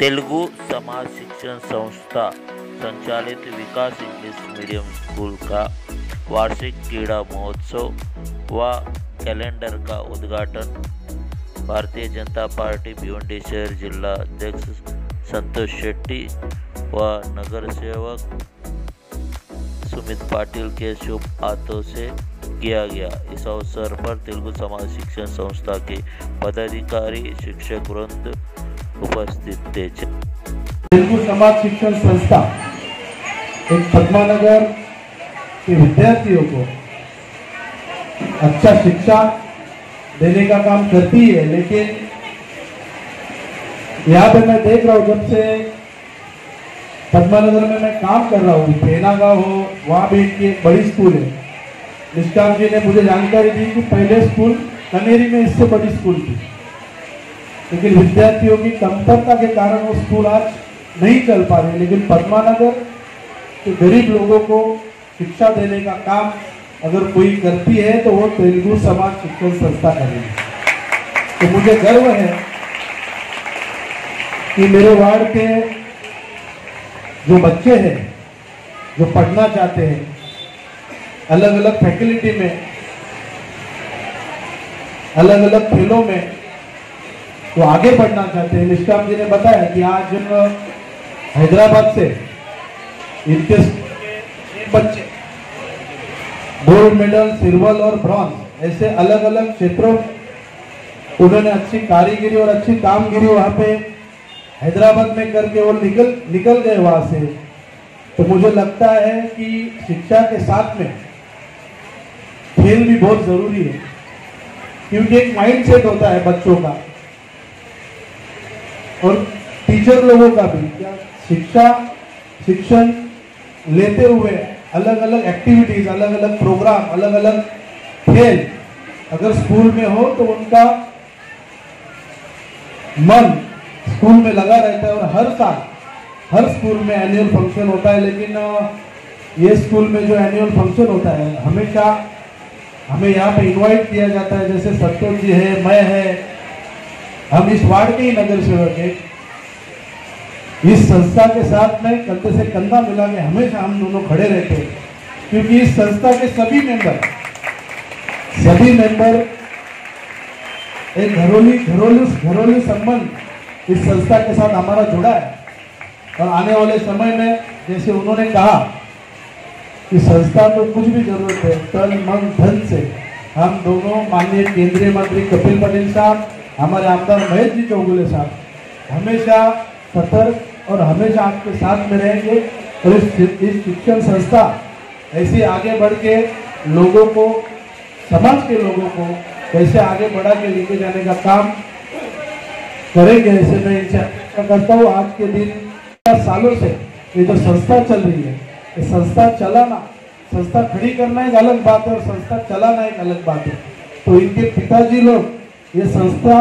तेलुगु समाज शिक्षण संस्था संचालित विकास इंग्लिश मीडियम स्कूल का वार्षिक क्रीड़ा महोत्सव व कैलेंडर का उद्घाटन। भारतीय जनता पार्टी भिवंडी शहर जिला अध्यक्ष संतोष शेट्टी व नगर सेवक सुमित पाटिल के शुभ हाथों से किया गया। इस अवसर पर तेलुगु समाज शिक्षण संस्था के पदाधिकारी, शिक्षक वृंद उपस्थित थे। समाज शिक्षण संस्था एक पद्मानगर के विद्यार्थियों को अच्छा शिक्षा देने का काम करती है, लेकिन यहाँ पे मैं देख रहा हूँ, जब से पद्मानगर में मैं काम कर रहा हूँ पेना गाँव हो, वहाँ भी एक बड़ी स्कूल है। निष्काम जी ने मुझे जानकारी दी कि पहले स्कूल कनेरी में इससे बड़ी स्कूल थी। लेकिन विद्यार्थियों की कमतरता के कारण वो स्कूल आज नहीं चल पा रहे। लेकिन पद्मानगर के गरीब लोगों को शिक्षा देने का काम अगर कोई करती है तो वो तेलुगु समाज शिक्षण संस्था करेगी तो मुझे गर्व है कि मेरे वार्ड के जो बच्चे हैं, जो पढ़ना चाहते हैं अलग अलग फैकल्टी में अलग अलग खेलों में तो आगे बढ़ना चाहते हैं। निष्काम जी ने बताया कि आज हैदराबाद से इनके बच्चे, गोल्ड मेडल, सिल्वर और ब्रॉन्ज, ऐसे अलग अलग क्षेत्रों, उन्होंने अच्छी कारीगिरी और अच्छी कामगिरी वहाँ पे हैदराबाद में करके वो निकल निकल गए वहाँ से। तो मुझे लगता है कि शिक्षा के साथ में खेल भी बहुत ज़रूरी है, क्योंकि एक माइंड सेट होता है बच्चों का। और टीचर लोगों का भी, क्या शिक्षा, शिक्षण लेते हुए अलग अलग एक्टिविटीज़ अलग अलग प्रोग्राम अलग अलग खेल अगर स्कूल में हो तो उनका मन स्कूल में लगा रहता है और हर साल, हर स्कूल में एनुअल फ़ंक्शन होता है, लेकिन ये स्कूल में जो एनुअल फ़ंक्शन होता है, हमेशा हमें यहाँ पे इनवाइट किया जाता है, जैसे सत्योज जी है, मैं है हम इस वार्ड के ही नगर सेवक है। इस संस्था के साथ में कंधे से कंधा मिला के हमेशा हम दोनों खड़े रहते हैं, क्योंकि इस संस्था के सभी मेंबर सभी मेंबर एक घरोली, घरोलू घरोलू संबंध इस संस्था के साथ हमारा जुड़ा है। और आने वाले समय में जैसे उन्होंने कहा कि संस्था को कुछ भी ज़रूरत है, तन, मन, धन से हम दोनों माननीय केंद्रीय मंत्री कपिल पटेल साहब हमारे आमदार महेश जी चौगुले साहब, हमेशा सतर्क और हमेशा आपके साथ में रहेंगे और इस इस शिक्षण संस्था ऐसे आगे बढ़ के लोगों को, समाज के लोगों को कैसे आगे बढ़ा के लेके जाने का काम करेंगे ऐसे मैं इनसे करता हूँ। आज के दिन सालों से ये जो संस्था चल रही है, ये संस्था चलाना, संस्था खड़ी करना एक अलग बात है और संस्था चलाना एक अलग बात है। तो इनके पिताजी लोग ये संस्था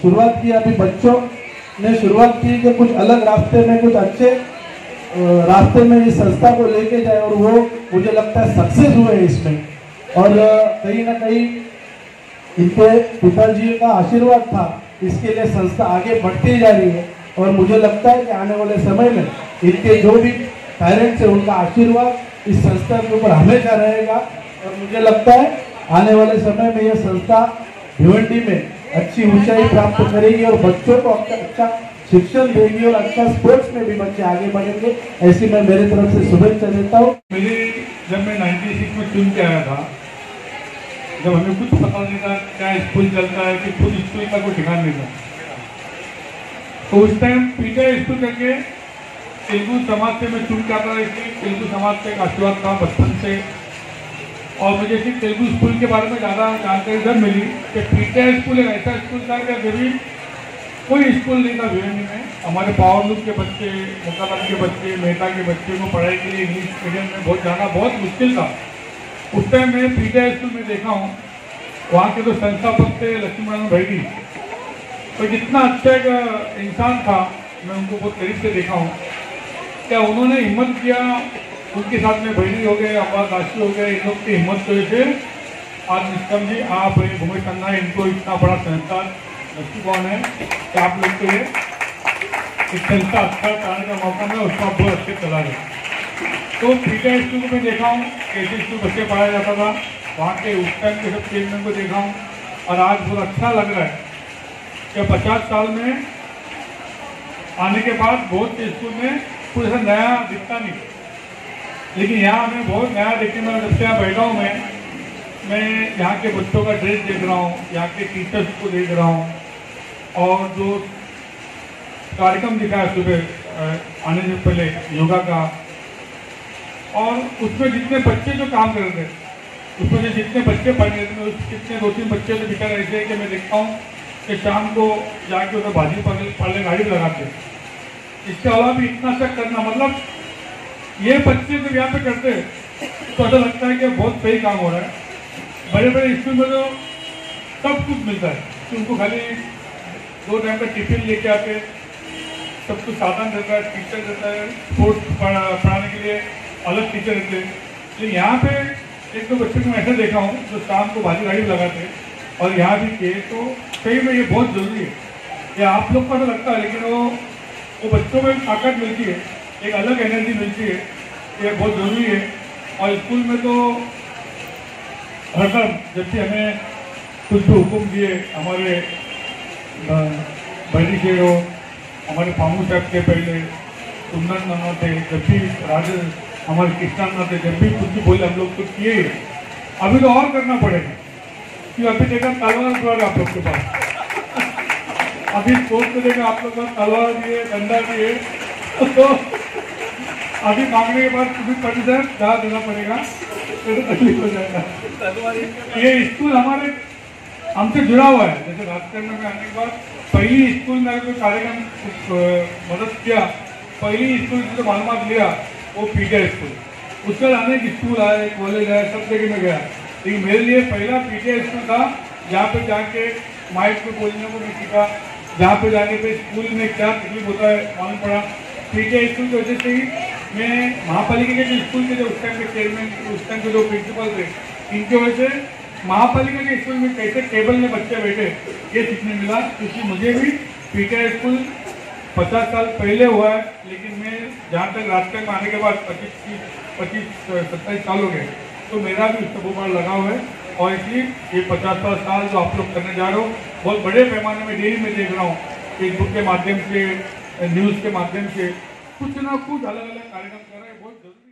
शुरुआत की अभी बच्चों ने शुरुआत की कि कुछ अलग रास्ते में, कुछ अच्छे रास्ते में इस संस्था को लेके जाए और वो, मुझे लगता है सक्सेस हुए हैं इसमें। और कहीं ना कहीं इनके पिताजी का आशीर्वाद था, इसके लिए संस्था आगे बढ़ती जा रही है। और मुझे लगता है कि आने वाले समय में इनके जो भी पेरेंट्स है, उनका आशीर्वाद इस संस्था के ऊपर हमेशा रहेगा। और मुझे लगता है आने वाले समय में यह संस्था भिवंडी में अच्छी ऊंचाई प्राप्त करेगी और बच्चों को अच्छा शिक्षण देगी और अच्छा स्पोर्ट्स में भी बच्चे आगे बढ़ेंगे। ऐसी मैं मेरे तरफ़ से शुभेच्छा देता हूँ। मेरे जब मैं 96 में चुन के आया था, जब हमें कुछ पता नहीं था क्या स्कूल चलता है, कि खुद स्कूल का कोई ठिकाना नहीं था। तो उस टाइम पीटर स्कूल करके तेलुगु समाज से मैं चुन के आता था, इसलिए तेलुगु समाज का एक आशीर्वाद था बचपन से। और मुझे सिर्फ़ तेलुगु स्कूल के बारे में ज़्यादा जानकारी जब मिली कि पीटर स्कूल एक ऐसा स्कूल था कि गरीब कोई स्कूल नहीं था भिवंडी में। हमारे पावरलूप के बच्चे मुकादम के बच्चे, मेहता के बच्चे को पढ़ाई के लिए इंग्लिश मीडियम में बहुत जाना बहुत मुश्किल था। उस टाइम मैं पीटर स्कूल में देखा हूँ, वहाँ के जो तो संस्थापक थे लक्ष्मीनारायण भाई और जितना अच्छा एक इंसान था, मैं उनको बहुत करीब से देखा हूँ। क्या उन्होंने हिम्मत किया उनके साथ में भैरी हो गए अब्बास दाशी हो गए, इन लोग की हिम्मत की वजह से आज निष्कम जी, आप भूमि खन्ना इनको इतना बड़ा संस्थान दृष्टिकोण है कि आप लोग के लिए संस्था अच्छा कराने का मौका मिला, उसको आप बहुत अच्छे चला रहे तो पीटा स्कूल में देखा हूँ, कैसे स्कूल बच्चे पढ़ाया जाता था, वहाँ के उस टाइम के सब चेयरमैन को देखा हूँ, और आज बहुत अच्छा लग रहा है कि पचास साल में आने के बाद बहुत स्कूल में कुछ नया दिखता नहीं। लेकिन यहाँ हमें बहुत नया देखने में जब से यहाँ बैठा हूँ मैं मैं यहाँ के बच्चों का ड्रेस देख रहा हूँ, यहाँ के टीचर्स को देख रहा हूँ, और जो कार्यक्रम दिखा है सुबह आने से पहले योगा का, और उसमें जितने बच्चे जो काम कर रहे थे, उसमें से जितने बच्चे पढ़ रहे थे कितने दो तीन बच्चे तो दिखा रहे थे कि मैं देखता हूँ कि शाम को जाके उधर भाजी पाले गाड़ी लगाते। इसके अलावा भी इतना तक करना मतलब ये बच्चे जब यहाँ पे करते हैं तो ऐसा लगता है कि बहुत सही काम हो रहा है। बड़े बड़े स्कूल में तो सब कुछ मिलता है। कि उनको खाली दो टाइम का टिफ़िन लेके आते सब कुछ साधन रहता है टीचर रहता है स्पोर्ट्स पढ़ाने के लिए अलग टीचर रहते हैं। लेकिन यहाँ पे एक दो तो बच्चे को मैं ऐसे देखा हूँ, जो शाम को भाजी गाड़ी लगाते हैं, और यहाँ भी किए। तो सही में ये बहुत ज़रूरी है। ये आप लोग को तो लगता है, लेकिन वो वो बच्चों में ताकत मिलती है। एक अलग एनर्जी मिलती है। ये बहुत ज़रूरी है। और स्कूल में तो हर समय जब भी हमें कुछ भी हुक्म दिए, हमारे बड़ी शेर हो हमारे फामू साहब के पहले सुंदर नाना थे, जब भी राजे, हमारे कृष्णा नाना थे, जब भी कुछ भी बोले, हम लोग तो किए। अभी तो और करना पड़ेगा कि अभी देखा तलवार द्वार आप लोग के पास। अभी कोर्ट में देखा आप लोग के तलवार है, डंडा है। तो अभी मांगने के बाद तुम्हें परमिशन जहाँ देना पड़ेगा। तो ये स्कूल हमारे, हमसे जुड़ा हुआ है। जैसे राजस्थान में आने के बाद पहली स्कूल में कोई कार्यक्रम मदद किया। पहली स्कूल से जो मालूम लिया, वो पीटीआई स्कूल। उसके बाद अनेक स्कूल आए, कॉलेज आए, सब जगह में गया। लेकिन मेरे लिए पहला पीटीआई स्कूल था, जहाँ पे जाके माइक पे बोलने को नहीं सीखा। जहाँ पे जाने पे स्कूल में क्या तकलीफ़ होता है, मालूम पड़ा। पीटीआई स्कूल की वजह से ही मैं महापालिका के जो स्कूल के जो उस टाइम के चेयरमैन उस टाइम के जो प्रिंसिपल थे, इनकी वजह से महापालिका के स्कूल में कैसे टेबल में बच्चे बैठे, ये सीखने मिला। क्योंकि मुझे भी पीटीआई स्कूल पचास साल पहले हुआ है, लेकिन मैं जहाँ तक रास्ते में आने के बाद पच्चीस तीस पच्चीस, सत्ताईस साल हो गए तो मेरा भी उसका बहुत लगाव है। और इसलिए ये पचास पचास साल जो आप लोग करने जा रहे हो, बहुत बड़े पैमाने में डेली में देख रहा हूँ फेसबुक के माध्यम से न्यूज़ के माध्यम से कुछ ना कुछ अलग अलग कार्यक्रम कर रहे हैं बहुत जरूरी